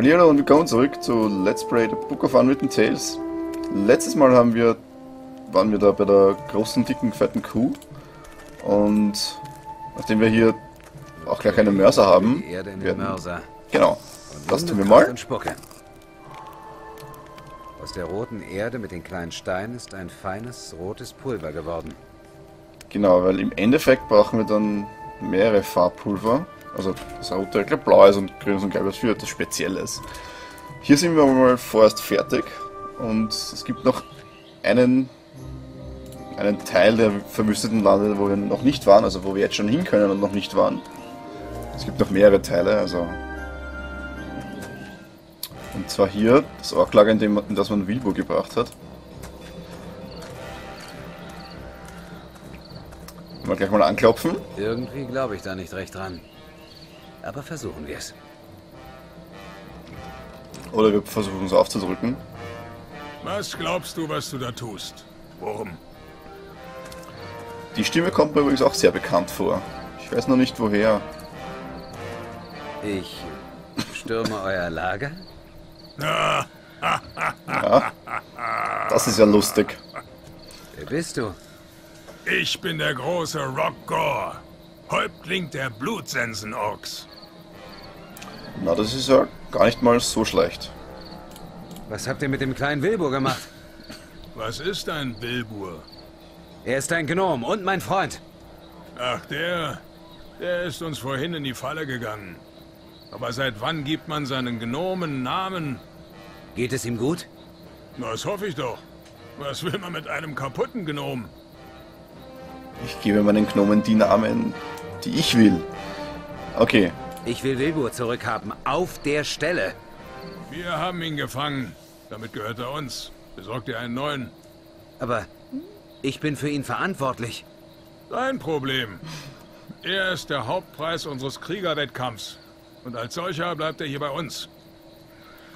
Hallo und willkommen zurück zu Let's Play The Book of Unwritten Tales. Letztes Mal haben wir, waren wir da bei der großen, dicken, fetten Kuh. Und nachdem wir hier auch gleich eine Mörser haben, werden, Mörser. genau, das tun wir mal. Aus der roten Erde mit den kleinen Steinen ist ein feines rotes Pulver geworden. Genau, weil im Endeffekt brauchen wir dann mehrere Farbpulver. Also das rote, ich glaube blau ist und grün und gelb ist für etwas Spezielles. Hier sind wir mal vorerst fertig und es gibt noch einen, einen Teil der verwüsteten Lande, wo wir noch nicht waren, also wo wir jetzt schon hin können und noch nicht waren. Es gibt noch mehrere Teile, also. Und zwar hier das Orklager, in, in das man Wilbur gebracht hat. Mal gleich mal anklopfen. Irgendwie glaube ich da nicht recht dran. Aber versuchen wir es. Oder wir versuchen es aufzudrücken. Was glaubst du, was du da tust? Worum? Die Stimme kommt mir übrigens auch sehr bekannt vor. Ich weiß noch nicht woher. Ich stürme euer Lager? Ah, Ja. Das ist ja lustig. Wer bist du? ich bin der große Rock Gore, Häuptling der Blutsensen-Orks. Na, das ist ja gar nicht mal so schlecht. Was habt ihr mit dem kleinen Wilbur gemacht? Was ist ein Wilbur? Er ist ein Gnom und mein Freund. Ach, der, der ist uns vorhin in die Falle gegangen. Aber seit wann gibt man seinen Gnomen Namen? Geht es ihm gut? Na, Das hoffe ich doch. Was will man mit einem kaputten Gnom? Ich gebe meinen Gnomen die Namen, die ich will. Okay, Ich will Wilbur zurückhaben. Auf der Stelle. Wir haben ihn gefangen. Damit gehört er uns. Besorgt ihr einen neuen? Aber ich bin für ihn verantwortlich. Kein Problem. Er ist der Hauptpreis unseres Kriegerwettkampfs. Und als solcher bleibt er hier bei uns.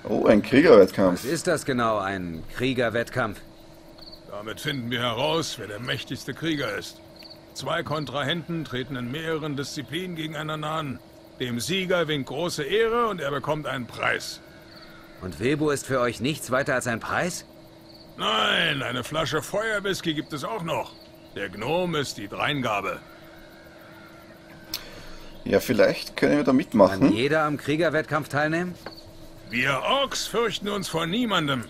Oh, ein Kriegerwettkampf. Was ist das genau, ein Kriegerwettkampf? Damit finden wir heraus, wer der mächtigste Krieger ist. Zwei Kontrahenten treten in mehreren Disziplinen gegeneinander an. Dem Sieger winkt große Ehre und er bekommt einen Preis. Und Wilbur ist für euch nichts weiter als ein Preis? Nein, eine Flasche Feuerwhisky gibt es auch noch. Der Gnom ist die Dreingabe. Ja, vielleicht können wir da Kann mitmachen. jeder am Kriegerwettkampf teilnehmen? Wir Orks fürchten uns vor niemandem.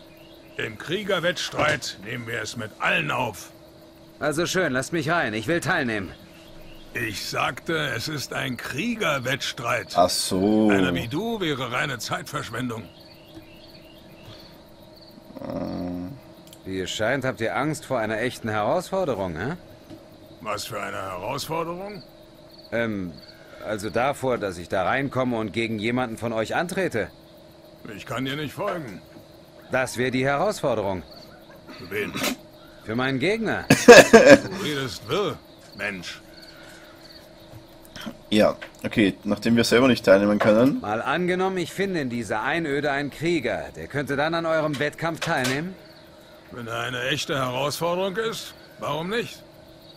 Im Kriegerwettstreit nehmen wir es mit allen auf. Also schön, lasst mich rein. Ich will teilnehmen. Ich sagte, es ist ein Kriegerwettstreit. Ach so. Einer wie du wäre reine Zeitverschwendung. Wie es scheint, habt ihr Angst vor einer echten Herausforderung, hä? Was für eine Herausforderung? Ähm, also davor, dass ich da reinkomme und gegen jemanden von euch antrete. Ich kann dir nicht folgen. Das wäre die Herausforderung. Für wen? Für meinen Gegner. Du redest wirr, Mensch. Ja, okay, nachdem wir selber nicht teilnehmen können. Mal angenommen, ich finde in dieser Einöde einen Krieger. Der könnte dann an eurem Wettkampf teilnehmen? Wenn er eine echte Herausforderung ist, warum nicht?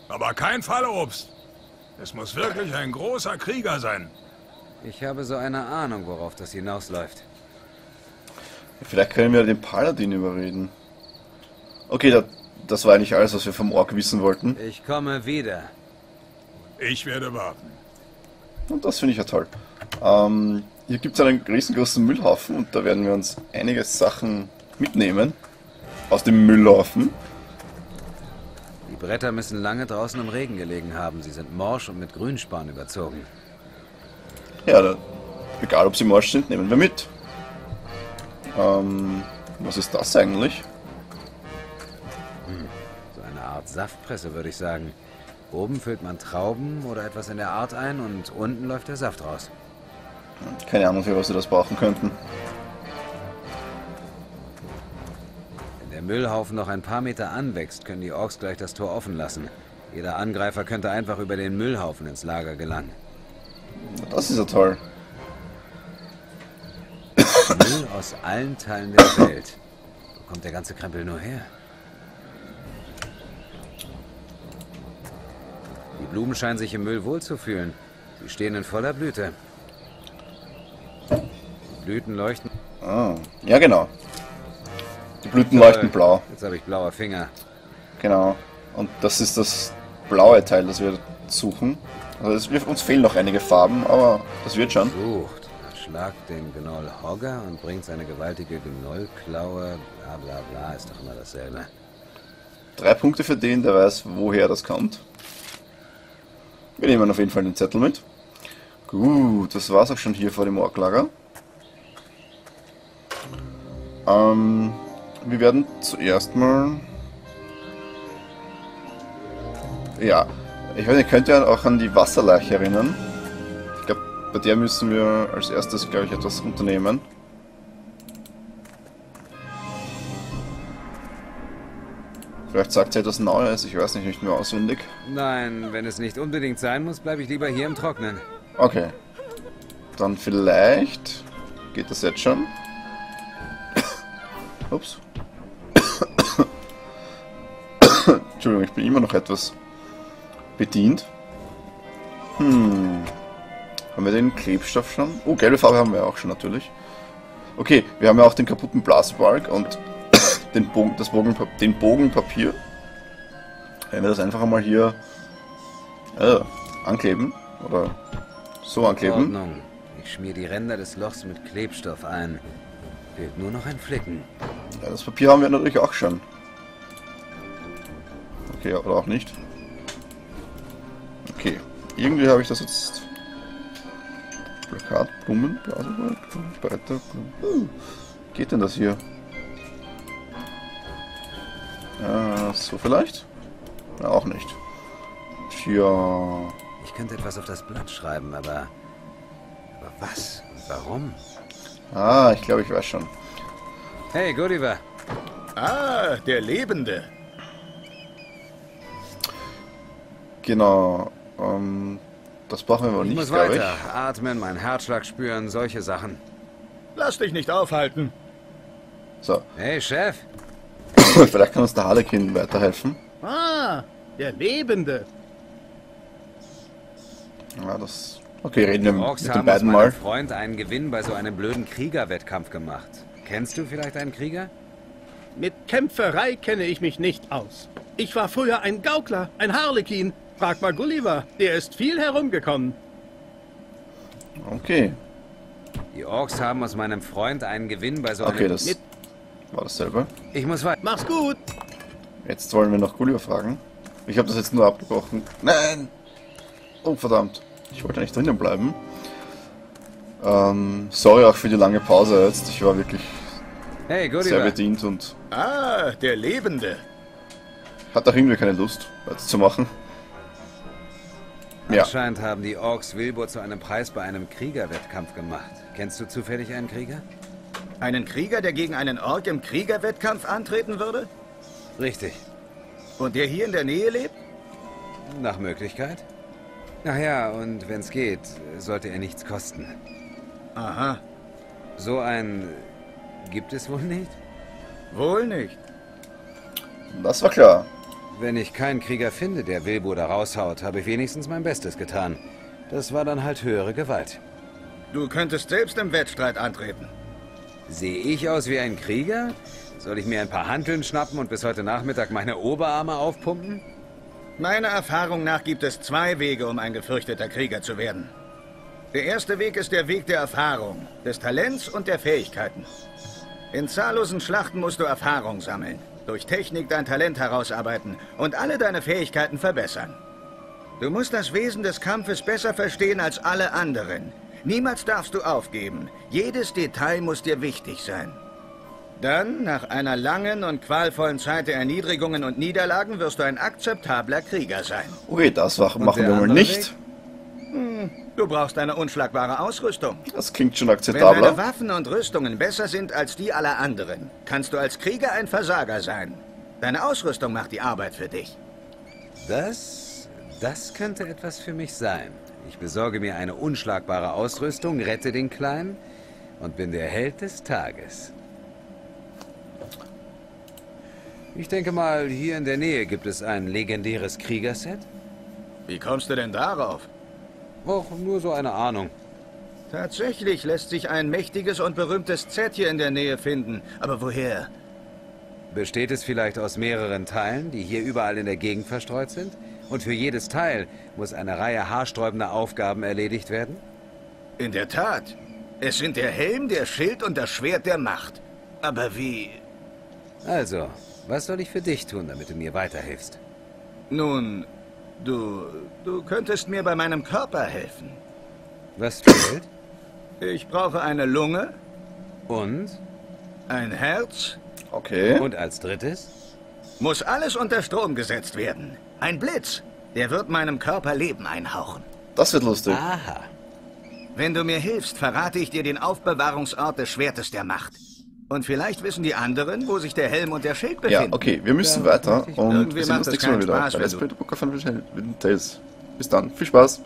Aber kein Fallobst. Es muss wirklich ein großer Krieger sein. Ich habe so eine Ahnung, worauf das hinausläuft. Vielleicht können wir den Paladin überreden. Okay, da, das war eigentlich alles, was wir vom Ork wissen wollten. Ich komme wieder. Ich werde warten. Und das finde ich ja toll. Ähm, hier gibt es einen riesengroßen Müllhaufen und da werden wir uns einige Sachen mitnehmen. Aus dem Müllhaufen. Die Bretter müssen lange draußen im Regen gelegen haben. Sie sind morsch und mit Grünspan überzogen. Ja, da, egal ob sie morsch sind, nehmen wir mit. Ähm, was ist das eigentlich? So eine Art Saftpresse, würde ich sagen. Oben füllt man Trauben oder etwas in der Art ein und unten läuft der Saft raus. Keine Ahnung, für was wir das brauchen könnten. Wenn der Müllhaufen noch ein paar Meter anwächst, können die Orks gleich das Tor offen lassen. Jeder Angreifer könnte einfach über den Müllhaufen ins Lager gelangen. Das ist ja toll. Müll aus allen Teilen der Welt. Wo kommt der ganze Krempel nur her? Blumen scheinen sich im Müll wohlzufühlen. Sie stehen in voller Blüte. Die Blüten leuchten Ah, ja genau. Die Blüten Toll. leuchten blau. Jetzt habe ich blaue Finger. Genau. Und das ist das blaue Teil, das wir suchen. Also es, wir, uns fehlen noch einige Farben, aber das wird schon. Sucht. Schlagt den Gnoll Hogger und bringt seine gewaltige Gnollklaue. Bla bla bla, ist doch immer dasselbe. Drei Punkte für den, der weiß, woher das kommt. Wir nehmen auf jeden Fall den Zettel mit. Gut, das war's auch schon hier vor dem Orklager. Ähm, wir werden zuerst mal... Ja, ich weiß, ihr könnt ja auch an die Wasserleiche erinnern. Ich glaube, bei der müssen wir als erstes, glaube ich, etwas unternehmen. Vielleicht sagt sie etwas Neues, ich weiß nicht, nicht mehr auswendig. Nein, wenn es nicht unbedingt sein muss, bleibe ich lieber hier im Trocknen. Okay. Dann vielleicht geht das jetzt schon. Ups. Entschuldigung, ich bin immer noch etwas bedient. Hm. Haben wir den Klebstoff schon? Oh, gelbe Farbe haben wir auch schon natürlich. Okay, wir haben ja auch den kaputten Blasbalg und den Bogen, das Bogen, den Bogenpapier. Wenn wir das einfach einmal hier äh, ankleben oder so ankleben. Ordnung. Ich schmier die Ränder des Lochs mit Klebstoff ein. Fehlt nur noch ein Flicken. Ja, das Papier haben wir natürlich auch schon. Okay, oder auch nicht. Okay, irgendwie habe ich das jetzt. Plakat, Blumen, Blasebalg, Bretter. Blumen. Geht denn das hier? Äh, so vielleicht? Ja, auch nicht. Tja. Ich könnte etwas auf das Blatt schreiben, aber... Aber was? Und warum? Ah, ich glaube, ich weiß schon. Hey, Gulliver. Ah, der Lebende. Genau. Ähm, das brauchen wir aber Ich nicht, muss glaube ich. weiter. Atmen, meinen Herzschlag spüren, solche Sachen. Lass dich nicht aufhalten. So, Hey, Chef. Vielleicht kann uns der Harlequin weiterhelfen. Ah, der Lebende. Ja, das. Okay, reden wir Die mit Orks den haben aus beiden meinem mal. Freund einen Gewinn bei so einem blöden Kriegerwettkampf gemacht. Kennst du vielleicht einen Krieger? Mit Kämpferei kenne ich mich nicht aus. Ich war früher ein Gaukler, ein Harlekin. Frag mal Gulliver, der ist viel herumgekommen. Okay, Die Orks haben aus meinem Freund einen Gewinn bei so okay, einem... das mit- war dasselbe. Ich muss weiter. Mach's gut. Jetzt wollen wir noch Gulliver fragen. Ich habe das jetzt nur abgebrochen. Nein! Oh, verdammt. Ich wollte eigentlich drinnen bleiben. Ähm, sorry auch für die lange Pause jetzt. Ich war wirklich Hey, sehr bedient und Ah, der Lebende. hatte auch irgendwie keine Lust, weiterzumachen. Ja, Anscheinend haben die Orks Wilbur zu einem Preis bei einem Kriegerwettkampf gemacht. Kennst du zufällig einen Krieger? Einen Krieger, der gegen einen Ork im Kriegerwettkampf antreten würde? Richtig. Und der hier in der Nähe lebt? Nach Möglichkeit. Ach ja, und wenn's geht, sollte er nichts kosten. Aha, So ein... Gibt es wohl nicht? wohl nicht. das war klar. Wenn ich keinen Krieger finde, der Wilbur da raushaut, habe ich wenigstens mein Bestes getan. Das war dann halt höhere Gewalt. Du könntest selbst im Wettstreit antreten. Sehe ich aus wie ein Krieger? Soll ich mir ein paar Hanteln schnappen und bis heute Nachmittag meine Oberarme aufpumpen? Meiner Erfahrung nach gibt es zwei Wege, um ein gefürchteter Krieger zu werden. Der erste Weg ist der Weg der Erfahrung, des Talents und der Fähigkeiten. In zahllosen Schlachten musst du Erfahrung sammeln, durch Technik dein Talent herausarbeiten und alle deine Fähigkeiten verbessern. Du musst das Wesen des Kampfes besser verstehen als alle anderen. Niemals darfst du aufgeben. Jedes Detail muss dir wichtig sein. Dann, nach einer langen und qualvollen Zeit der Erniedrigungen und Niederlagen, wirst du ein akzeptabler Krieger sein. Okay, das machen wir mal andere nicht. Du brauchst eine unschlagbare Ausrüstung. Das klingt schon Wenn deine akzeptabler. Waffen und Rüstungen besser sind als die aller anderen, kannst du als Krieger ein Versager sein. Deine Ausrüstung macht die Arbeit für dich. Das... das könnte etwas für mich sein. Ich besorge mir eine unschlagbare Ausrüstung, rette den Kleinen und bin der Held des Tages. Ich denke mal, hier in der Nähe gibt es ein legendäres Kriegerset. Wie kommst du denn darauf? Och, nur so eine Ahnung. Tatsächlich lässt sich ein mächtiges und berühmtes Z hier in der Nähe finden. Aber woher? Besteht es vielleicht aus mehreren Teilen, die hier überall in der Gegend verstreut sind? Und für jedes Teil muss eine Reihe haarsträubender Aufgaben erledigt werden? In der Tat. Es sind der Helm, der Schild und das Schwert der Macht. Aber wie... Also, was soll ich für dich tun, damit du mir weiterhilfst? Nun, du... du könntest mir bei meinem Körper helfen. Was fehlt? Ich brauche eine Lunge, Und? ein Herz, Okay. Und als drittes? Muss alles unter Strom gesetzt werden. Ein Blitz, der wird meinem Körper Leben einhauchen. Das wird lustig. Aha. Wenn du mir hilfst, verrate ich dir den Aufbewahrungsort des Schwertes der Macht. Und vielleicht wissen die anderen, wo sich der Helm und der Schild befinden. Ja, okay, wir müssen Ja, weiter und wir sehen uns das nächstes Mal wieder Spaß, bei Let's du- Play the Book of Unwritten Tales. Bis dann, viel Spaß!